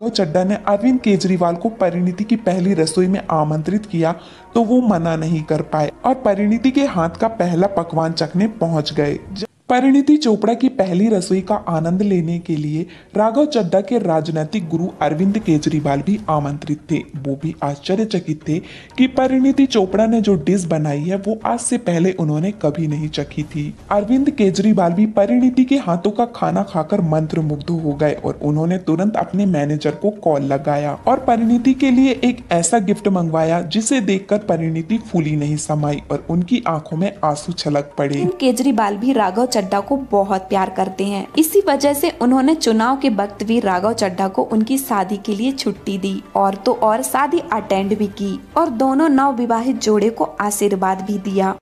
राघव चड्डा ने अरविंद केजरीवाल को परिणीति की पहली रसोई में आमंत्रित किया तो वो मना नहीं कर पाए और परिणीति के हाथ का पहला पकवान चखने पहुँच गए। परिणीति चोपड़ा की पहली रसोई का आनंद लेने के लिए राघव चड्डा के राजनीतिक गुरु अरविंद केजरीवाल भी आमंत्रित थे। वो भी आश्चर्यचकित थे कि परिणीति चोपड़ा ने जो डिश बनाई है, वो आज से पहले उन्होंने कभी नहीं चखी थी। अरविंद केजरीवाल भी परिणीति के हाथों का खाना खाकर मंत्र मुग्ध हो गए और उन्होंने तुरंत अपने मैनेजर को कॉल लगाया और परिणीति के लिए एक ऐसा गिफ्ट मंगवाया, जिसे देखकर परिणीति फूली नहीं समाई और उनकी आँखों में आँसू छलक पड़े। केजरीवाल भी राघव चड्डा को बहुत प्यार करते हैं। इसी वजह से उन्होंने चुनाव के वक्त भी राघव चड्डा को उनकी शादी के लिए छुट्टी दी और तो और शादी अटेंड भी की और दोनों नव विवाहित जोड़े को आशीर्वाद भी दिया।